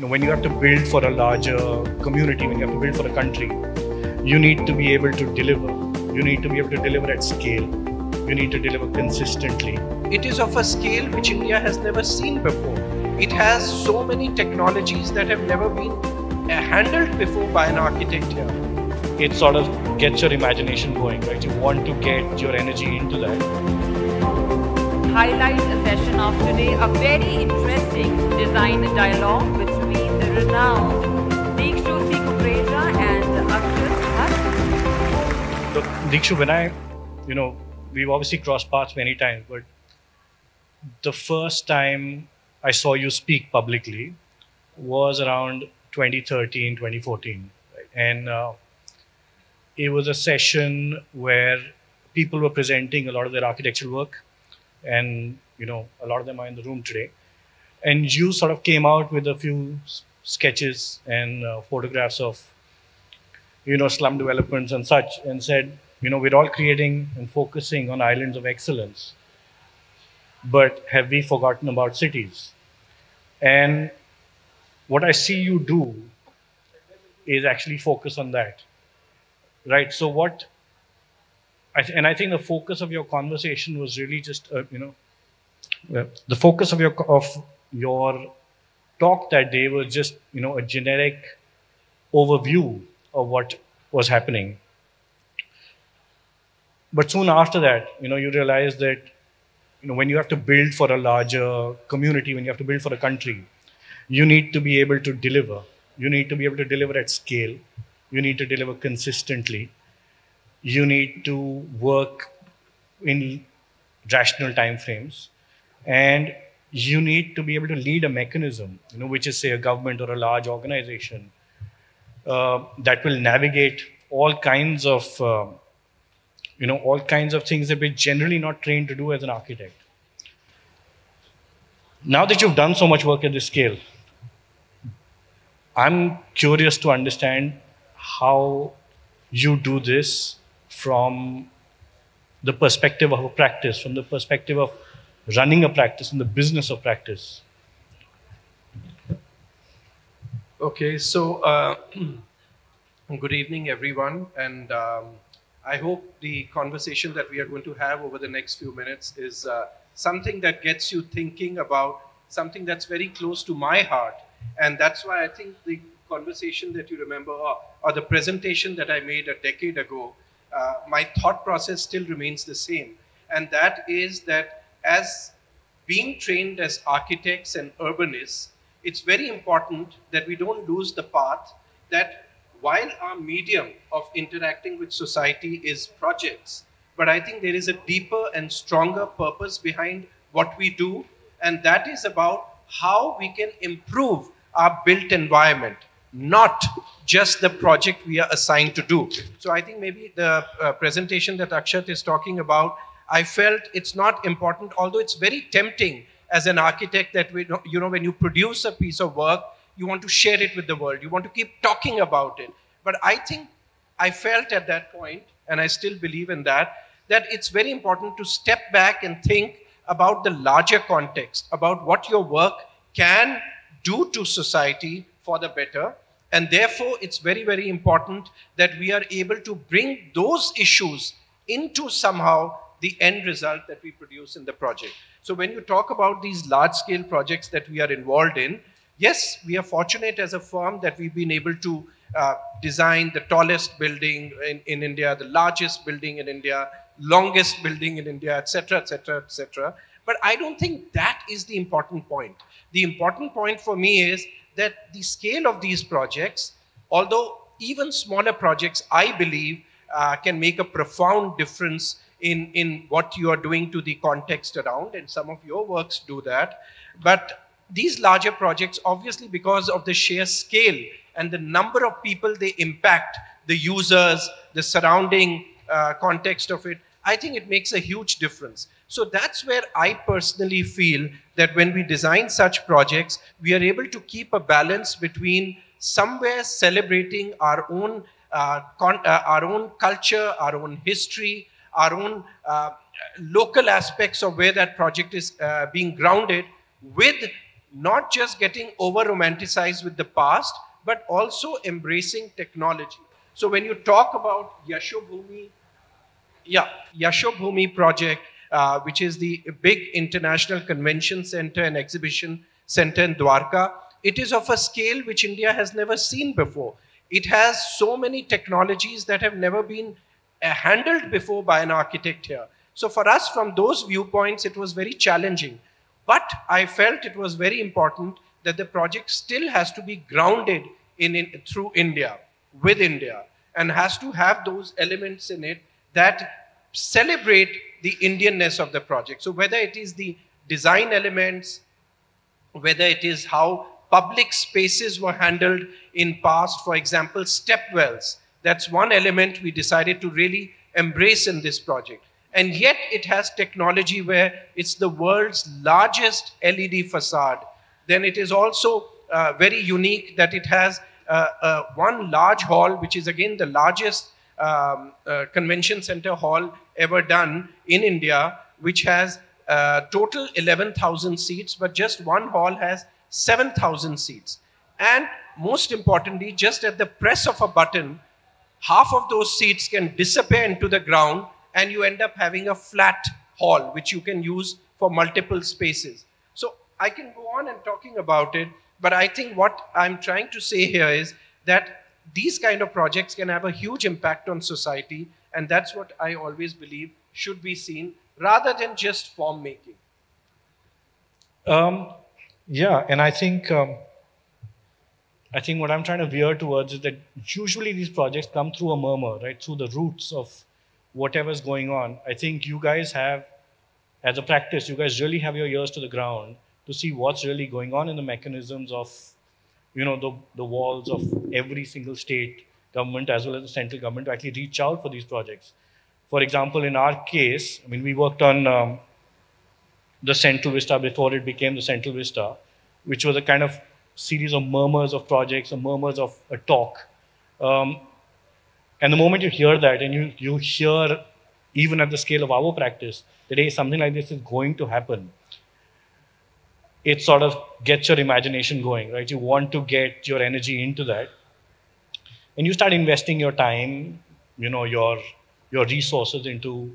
you know, when you have to build for a larger community, when you have to build for a country, you need to be able to deliver. You need to be able to deliver at scale. You need to deliver consistently. It is of a scale which India has never seen before. It has so many technologies that have never been uh, handled before by an architect here. It sort of gets your imagination going, right? You want to get your energy into that. Highlight a session of today, a very interesting design dialogue between Look, Dikshu, when I, you know, we've obviously crossed paths many times, but the first time I saw you speak publicly was around 2013, 2014. Right? And uh, it was a session where people were presenting a lot of their architectural work. And, you know, a lot of them are in the room today. And you sort of came out with a few sketches and uh, photographs of, you know, slum developments and such, and said, you know, we're all creating and focusing on islands of excellence but have we forgotten about cities? And what I see you do is actually focus on that, right? So what, I and I think the focus of your conversation was really just, uh, you know, uh, the focus of your of your talk that day was just, you know, a generic overview of what was happening. But soon after that, you know, you realize that you know, when you have to build for a larger community, when you have to build for a country, you need to be able to deliver. You need to be able to deliver at scale. You need to deliver consistently. You need to work in rational time frames. And you need to be able to lead a mechanism, you know, which is, say, a government or a large organization uh, that will navigate all kinds of uh, you know all kinds of things that we're generally not trained to do as an architect. Now that you've done so much work at this scale i'm curious to understand how you do this from the perspective of a practice from the perspective of running a practice in the business of practice. Okay, so uh, good evening, everyone, and um, I hope the conversation that we are going to have over the next few minutes is uh, something that gets you thinking about something that's very close to my heart, and that's why I think the conversation that you remember or, or the presentation that I made a decade ago, uh, my thought process still remains the same, and that is that as being trained as architects and urbanists, it's very important that we don't lose the path that while our medium of interacting with society is projects, but I think there is a deeper and stronger purpose behind what we do, and that is about how we can improve our built environment, not just the project we are assigned to do. So I think maybe the uh, presentation that Akshat is talking about, I felt it's not important, although it's very tempting as an architect that we, you know when you produce a piece of work, you want to share it with the world. You want to keep talking about it. But I think I felt at that point, and I still believe in that, that it's very important to step back and think about the larger context, about what your work can do to society for the better. And therefore, it's very, very important that we are able to bring those issues into somehow the end result that we produce in the project. So, when you talk about these large scale projects that we are involved in, yes, we are fortunate as a firm that we've been able to uh, design the tallest building in, in India, the largest building in India, longest building in India, etc., etc., etc. But I don't think that is the important point. The important point for me is that the scale of these projects, although even smaller projects, I believe, uh, can make a profound difference in, in what you are doing to the context around, and some of your works do that. But these larger projects, obviously, because of the sheer scale and the number of people they impact, the users, the surrounding uh, context of it, I think it makes a huge difference. So that's where I personally feel that when we design such projects, we are able to keep a balance between somewhere celebrating our own uh, uh, our own culture, our own history, our own uh, local aspects of where that project is uh, being grounded with not just getting over romanticized with the past, but also embracing technology. So when you talk about Yashobhoomi, yeah, Yashobhoomi project, uh, which is the big international convention center and exhibition center in Dwarka, it is of a scale which India has never seen before. It has so many technologies that have never been Uh, handled before by an architect here. So for us, from those viewpoints, it was very challenging. But I felt it was very important that the project still has to be grounded in, in through India, with India, and has to have those elements in it that celebrate the Indianness of the project. So whether it is the design elements, whether it is how public spaces were handled in past, for example, step wells. That's one element we decided to really embrace in this project. And yet it has technology where it's the world's largest LED facade. Then it is also uh, very unique that it has uh, uh, one large hall, which is again the largest um, uh, convention center hall ever done in India, which has uh, total 11,000 seats, but just one hall has 7,000 seats. And most importantly, just at the press of a button, half of those seats can disappear into the ground and you end up having a flat hall which you can use for multiple spaces. So I can go on and talking about it, but I think what I'm trying to say here is that these kind of projects can have a huge impact on society, and that's what I always believe should be seen rather than just form making. Um, yeah, and I think um, I think what I'm trying to veer towards is that usually these projects come through a murmur, right, through the roots of whatever's going on. I think you guys have, as a practice, you guys really have your ears to the ground to see what's really going on in the mechanisms of, you know, the, the walls of every single state government as well as the central government to actually reach out for these projects. For example, in our case, I mean, we worked on um, the Central Vista before it became the Central Vista, which was a kind of series of murmurs of projects, or murmurs of a talk. Um, and the moment you hear that and you, you hear, even at the scale of our practice, that hey, something like this is going to happen, it sort of gets your imagination going, right? You want to get your energy into that. And you start investing your time, you know, your your resources into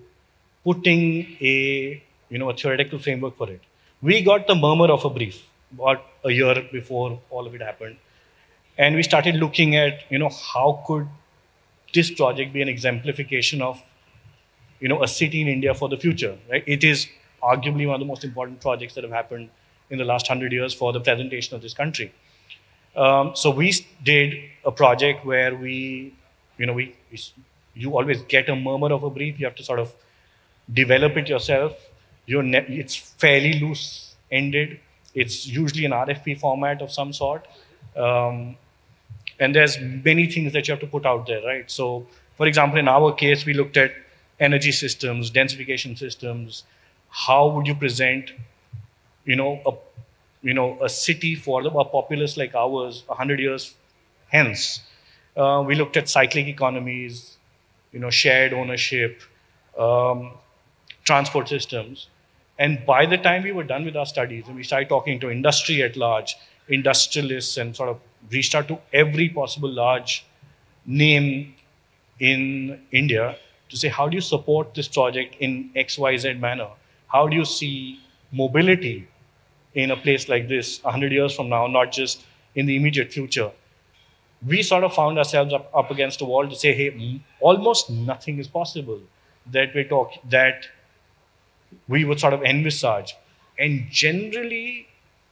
putting a you know a theoretical framework for it. We got the murmur of a brief about a year before all of it happened, and we started looking at you know how could this project be an exemplification of you know a city in India for the future. Right? It is arguably one of the most important projects that have happened in the last hundred years for the presentation of this country. Um, so we did a project where we, you know, we, we you always get a murmur of a brief. You have to sort of develop it yourself. You're it's fairly loose ended. It's usually an RFP format of some sort. Um, and there's many things that you have to put out there, right? So, for example, in our case, we looked at energy systems, densification systems. How would you present, you know, a you know a city for a populace like ours 100 years hence? Uh, we looked at cyclic economies, you know, shared ownership, um, transport systems. And by the time we were done with our studies and we started talking to industry at large, industrialists and sort of reached out to every possible large name in India to say, how do you support this project in XYZ manner? How do you see mobility in a place like this 100 years from now, not just in the immediate future? We sort of found ourselves up, up against a wall to say, hey, almost nothing is possible that we talk that we would sort of envisage. And generally,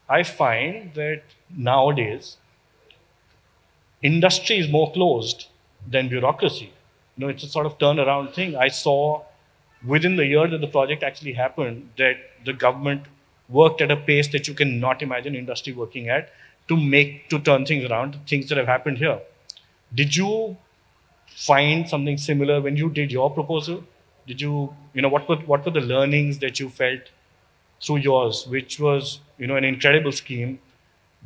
I find that nowadays industry is more closed than bureaucracy. You know, it's a sort of turnaround thing. I saw within the year that the project actually happened that the government worked at a pace that you cannot imagine industry working at to make to turn things around. Things that have happened here. Did you find something similar when you did your proposal? Did you, you know, what were what were the learnings that you felt through yours, which was, you know, an incredible scheme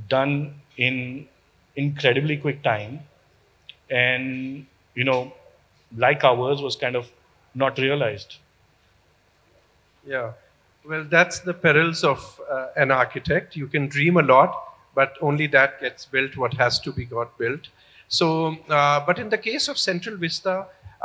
done in incredibly quick time and you know like ours was kind of not realized yeah Well, that's the perils of uh, an architect. You can dream a lot, but only that gets built what has to be got built. So, uh, but in the case of Central Vista,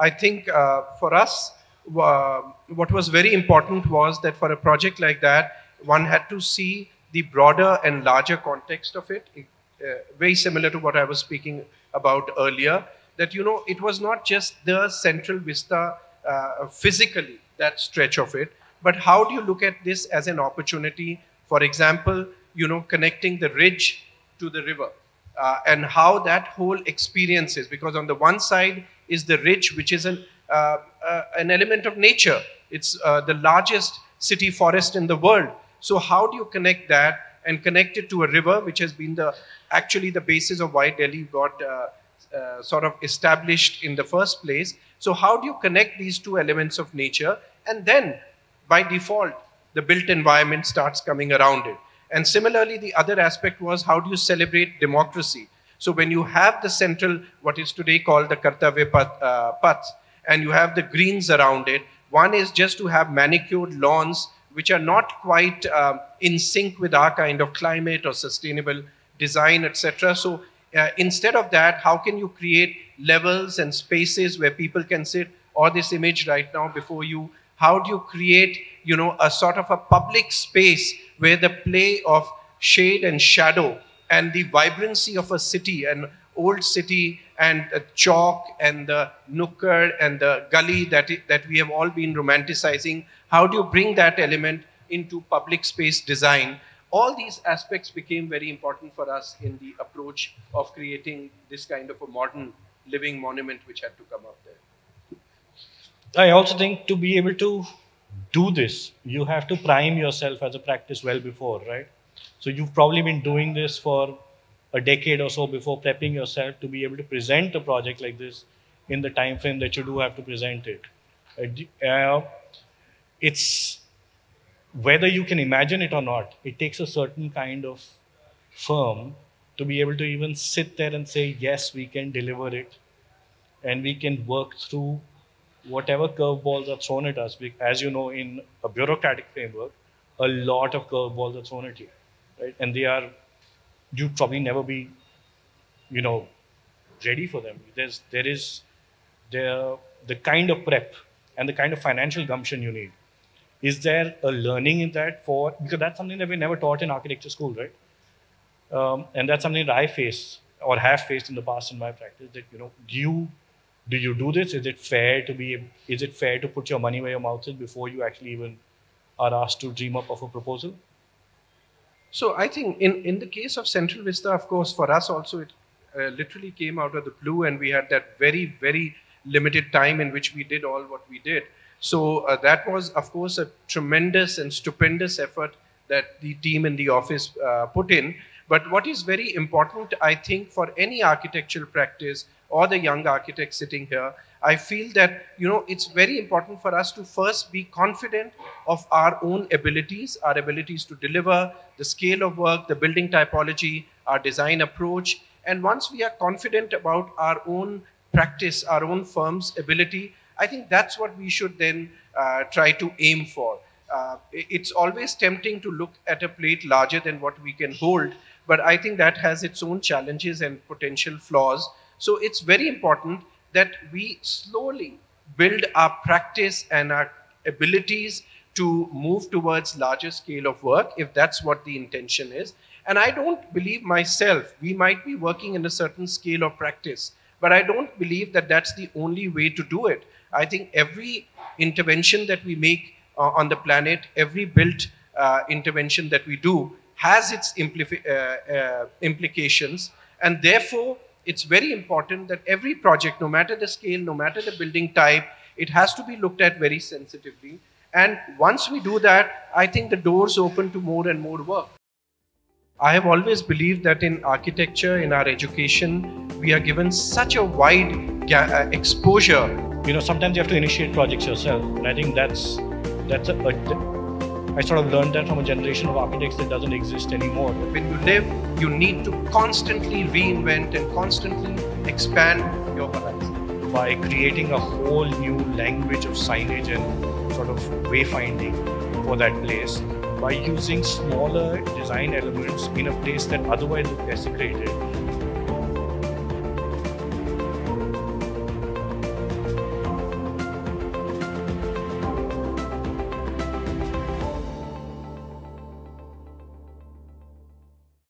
I think uh, for us, what was very important was that for a project like that, one had to see the broader and larger context of it, uh, very similar to what I was speaking about earlier, that, you know, it was not just the Central Vista uh, physically, that stretch of it, but how do you look at this as an opportunity? For example, you know, connecting the ridge to the river. Uh, and how that whole experience is. Because on the one side is the ridge, which is an, uh, uh, an element of nature. It's uh, the largest city forest in the world. So how do you connect that and connect it to a river, which has been the actually the basis of why Delhi got uh, uh, sort of established in the first place. So how do you connect these two elements of nature? And then by default, the built environment starts coming around it. And similarly, the other aspect was how do you celebrate democracy? So when you have the central, what is today called the Kartavya Path, uh, and you have the greens around it, one is just to have manicured lawns which are not quite uh, in sync with our kind of climate or sustainable design, etc. So uh, instead of that, how can you create levels and spaces where people can sit, or this image right now before you, how do you create, you know, a sort of a public space where the play of shade and shadow and the vibrancy of a city, an old city and the chowk and the nukkad and the gully that, it, that we have all been romanticizing, how do you bring that element into public space design? All these aspects became very important for us in the approach of creating this kind of a modern living monument which had to come up there. I also think to be able to do this, you have to prime yourself as a practice well before, right? So you've probably been doing this for a decade or so before prepping yourself to be able to present a project like this in the time frame that you do have to present it. Uh, it's whether you can imagine it or not, it takes a certain kind of firm to be able to even sit there and say, yes, we can deliver it and we can work through whatever curveballs are thrown at us, as you know, in a bureaucratic framework, a lot of curveballs are thrown at you, right? And they are, you probably never be, you know, ready for them. There's, there is, there, the kind of prep and the kind of financial gumption you need. Is there a learning in that for, because that's something that we never taught in architecture school, right? Um, and that's something that I face or have faced in the past in my practice that, you know, do you do you do this? Is it fair to be? Is it fair to put your money where your mouth is before you actually even are asked to dream up of a proposal? So I think in in the case of Central Vista, of course, for us also it uh, literally came out of the blue, and we had that very very limited time in which we did all what we did. So uh, that was, of course, a tremendous and stupendous effort that the team in the office uh, put in. But what is very important, I think, for any architectural practice or the young architects sitting here, I feel that you know it's very important for us to first be confident of our own abilities, our abilities to deliver, the scale of work, the building typology, our design approach. And once we are confident about our own practice, our own firm's ability, I think that's what we should then uh, try to aim for. Uh, it's always tempting to look at a plate larger than what we can hold, but I think that has its own challenges and potential flaws. So it's very important that we slowly build our practice and our abilities to move towards larger scale of work if that's what the intention is. And I don't believe myself, we might be working in a certain scale of practice, but I don't believe that that's the only way to do it. I think every intervention that we make uh, on the planet, every built uh, intervention that we do has its uh, uh, implications. And therefore, it's very important that every project, no matter the scale, no matter the building type, it has to be looked at very sensitively. And once we do that, I think the doors open to more and more work. I have always believed that in architecture, in our education, we are given such a wide uh, exposure. You know, sometimes you have to initiate projects yourself, and I think that's that's a, a I sort of learned that from a generation of architects that doesn't exist anymore. When you live, you need to constantly reinvent and constantly expand your horizon. By creating a whole new language of signage and sort of wayfinding for that place by using smaller design elements in a place that otherwise looked desecrated